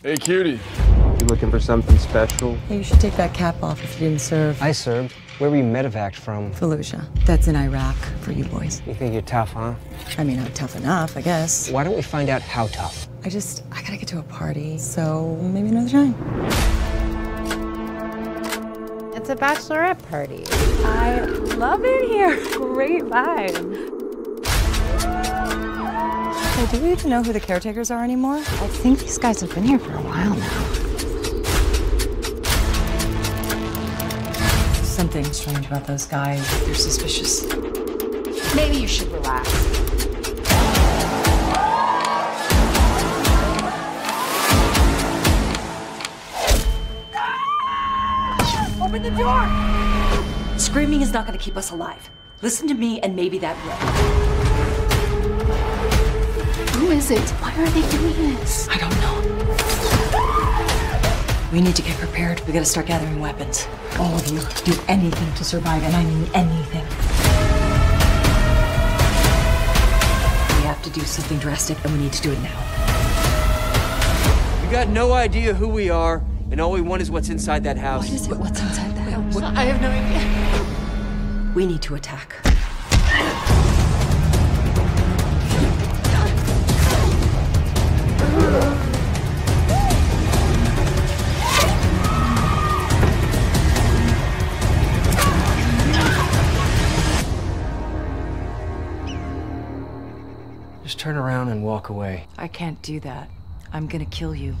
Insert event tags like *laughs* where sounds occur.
Hey, cutie. You looking for something special? Hey, you should take that cap off if you didn't serve. I served. Where were you medevaced from? Fallujah. That's in Iraq for you boys. You think you're tough, huh? I mean, I'm tough enough, I guess. Why don't we find out how tough? I just, I gotta get to a party, so maybe another time. It's a bachelorette party. I love it here. *laughs* Great vibe. Hey, do we even know who the caretakers are anymore? I think these guys have been here for a while now. Something strange about those guys. They're suspicious. Maybe you should relax. Ah! Open the door! Screaming is not gonna keep us alive. Listen to me, and maybe that will. Who is it? Why are they doing this? I don't know. We need to get prepared. We gotta start gathering weapons. All of you, do anything to survive, and I mean anything. We have to do something drastic, and we need to do it now. You got no idea who we are, and all we want is what's inside that house. What is it? What's inside that house? I have no idea. We need to attack. Just turn around and walk away. I can't do that. I'm gonna kill you.